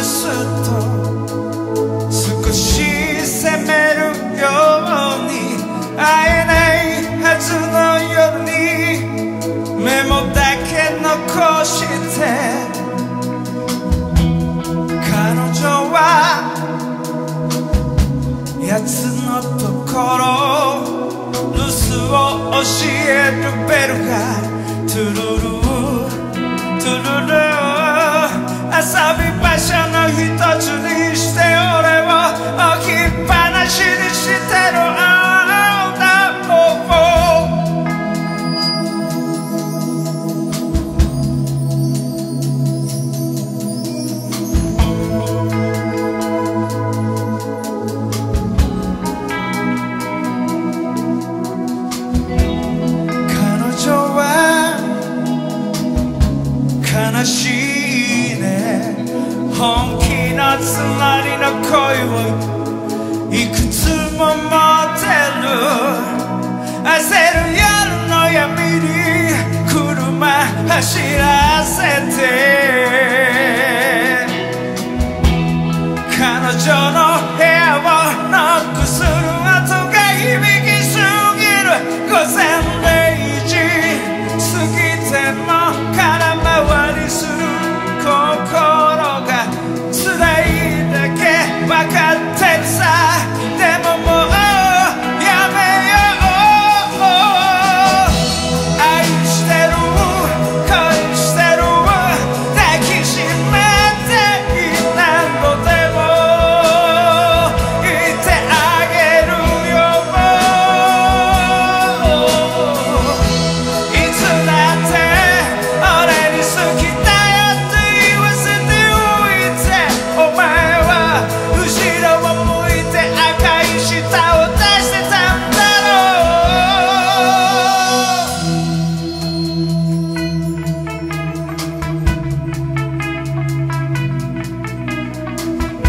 少し責めるように会えないはずのようにメモだけ残して彼女はやつのところ留守を教えるベルがトゥルルトゥルル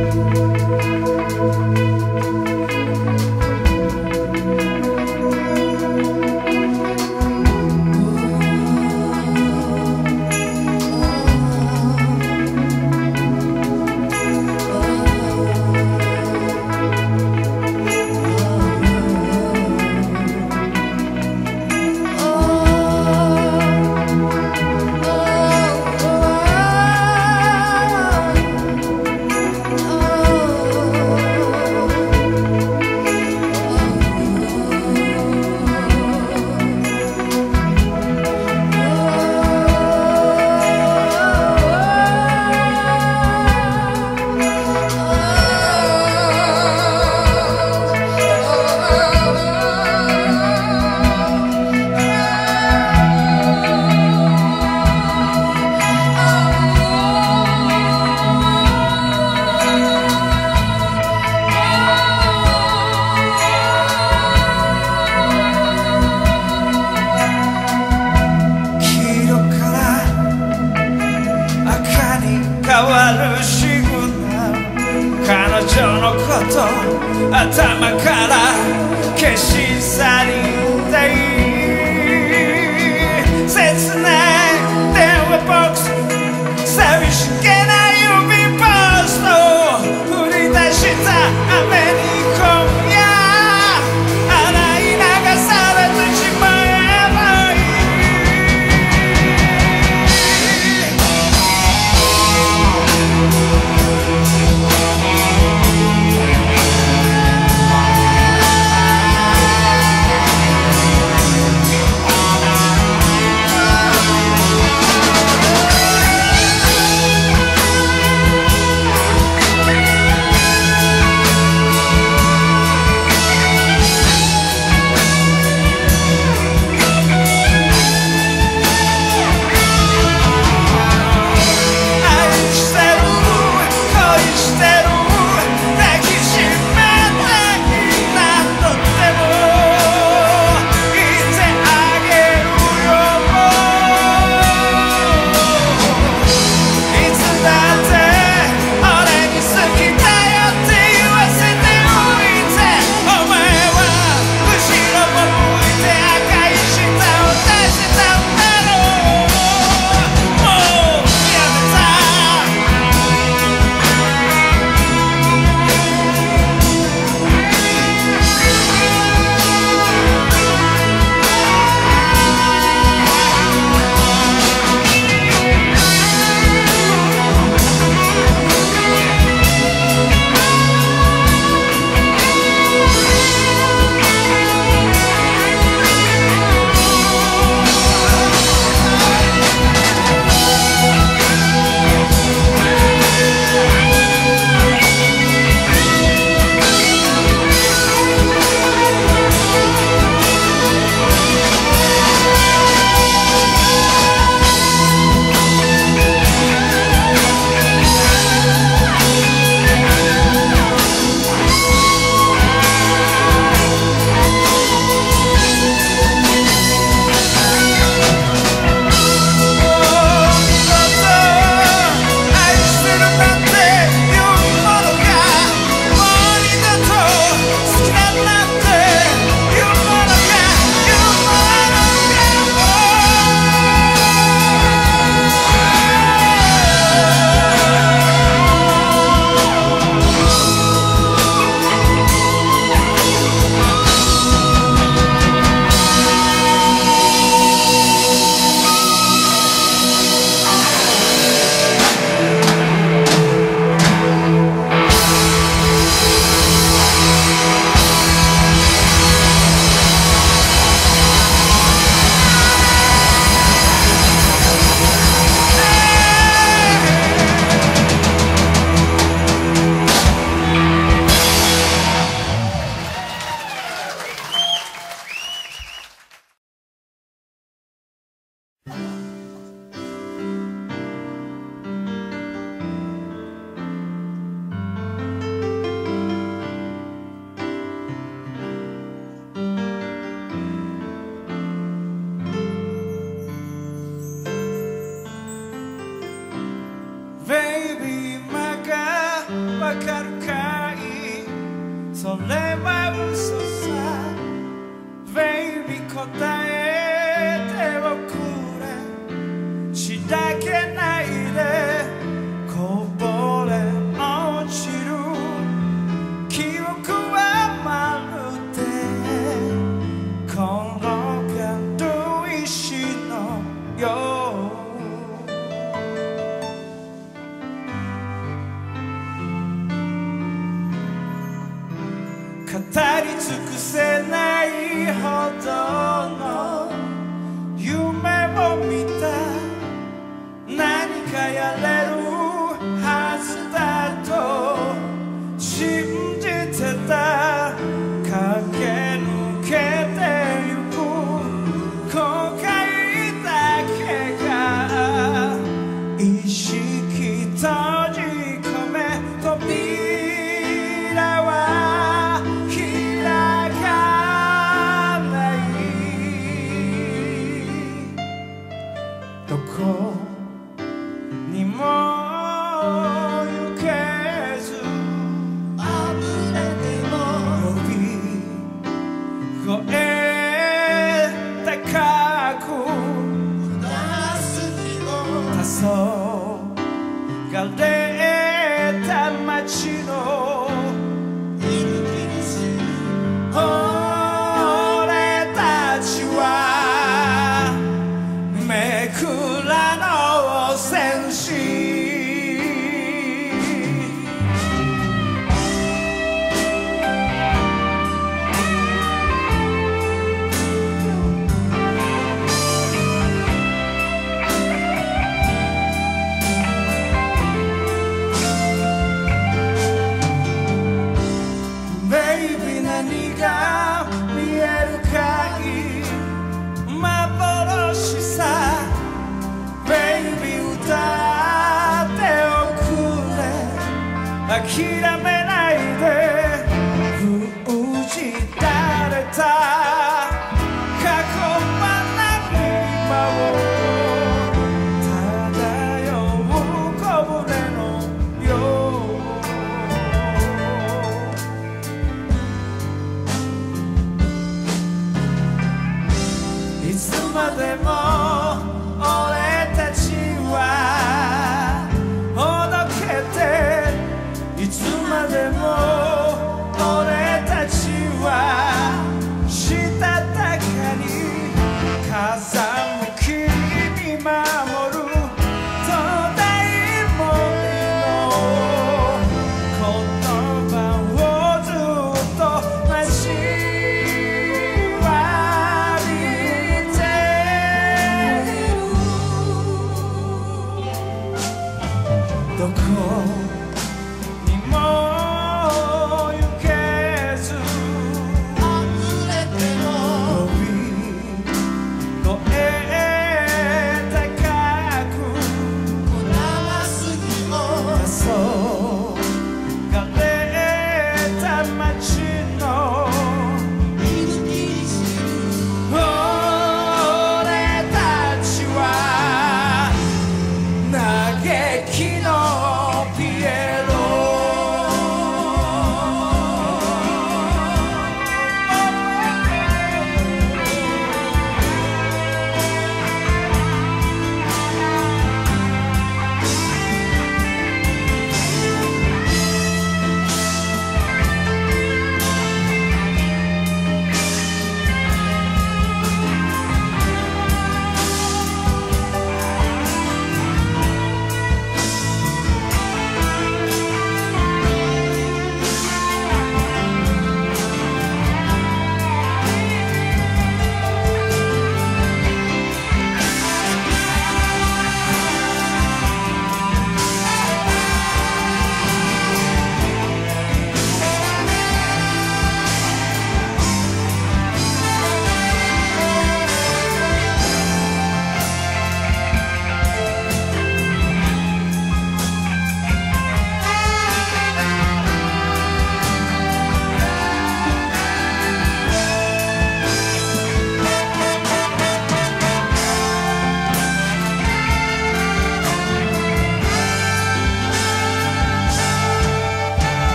Música